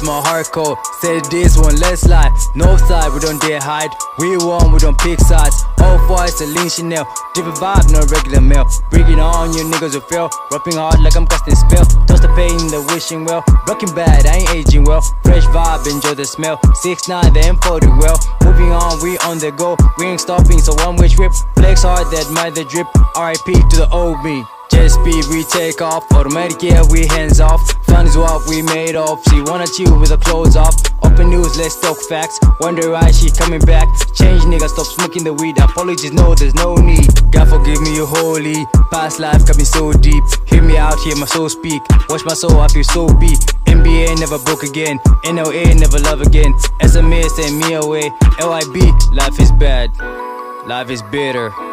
my heart cold. Said this one, let's lie. North side, we don't dare hide. We won, we don't pick sides. All it's a lean Chanel. Different vibe, no regular mail. Bringing on you niggas will fail. Rapping hard like I'm casting spell. Toast the pain, the wishing well. Rocking bad, I ain't aging well. Fresh vibe, enjoy the smell. 6 9 the M40 well. Moving on, we on the go. We ain't stopping, so one way trip. Flex hard, that might the drip. RIP to the old me. Speed, we take off. Automatic, yeah, we hands off. Fun is what we made of. She wanna chill with her clothes off. Open news, let's talk facts. Wonder why she coming back. Change, nigga, stop smoking the weed. Apologies, no, there's no need. God forgive me, you holy. Past life got me so deep. Hear me out, hear my soul speak. Watch my soul, I feel so beat. NBA never broke again. NLA never love again. SMA send me away. LIB, life is bad. Life is bitter.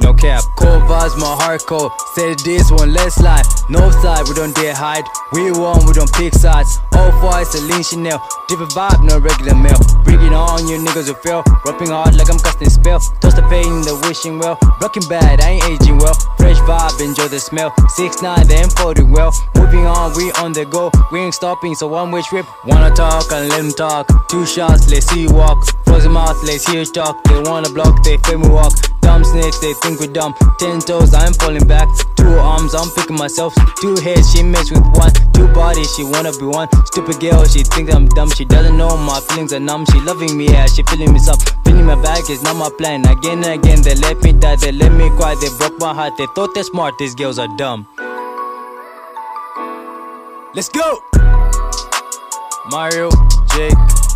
No cap, cold vibes, my heart cold. Said this one, let's lie. No side, we don't dare hide. We won, we don't pick sides. All for it's a lean Chanel. Different vibe, no regular mail. Bringing on you niggas who fail. Rapping hard like I'm casting spell. Toast the pain, the wishing well. Rocking bad, I ain't aging well. Fresh vibe, enjoy the smell. 6 9 the M40 well. Moving on, we on the go. We ain't stopping, so one way trip. Wanna talk and let them talk. Two shots, let's see you walk. Frozen mouth, let's hear talk. They wanna block, they feel me walk. Dumb snakes, they think we dumb. Ten toes, I'm falling back. Two arms, I'm picking myself. Two heads, she mixed with one. Two bodies, she wanna be one. Stupid girl, she think I'm dumb. She doesn't know my feelings are numb. She loving me, yeah, she feeling me up. Feeling my back is not my plan. Again and again, they let me die, they let me cry. They broke my heart, they thought they're smart. These girls are dumb. Let's go! Mario, Jake.